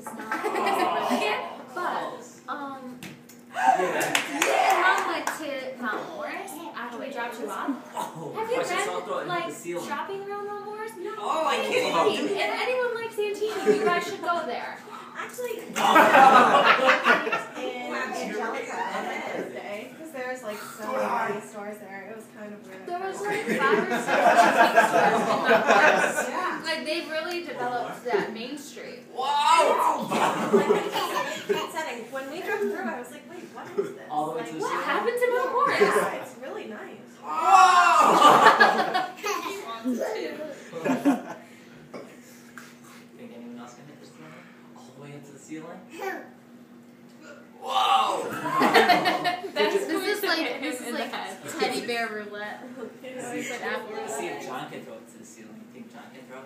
this is not really but um Yeah. mom went to Mount Morris after we dropped you off. Oh, Have you I just saw throw it been like shopping around Mount Morris? No. Oh, I can't great. If anyone likes Santini, you guys should go there. Actually, in Angelica on Thursday, because there's like so many stores there. It was kind of weird. There was like five or six boutique stores in Mount Morris. Yeah. Like they've really developed that Main Street. Wow! Like, setting. When we drove through, I was like, wait, what is this? All the way like, to the What happened to Mount Morris? Yeah, it's really nice. Wow! Think anyone else can hit this ceiling? All the way into the ceiling? Whoa! this is like this is like teddy bear roulette. You know, This is an apple See if John can throw it to the ceiling. You think John can throw it?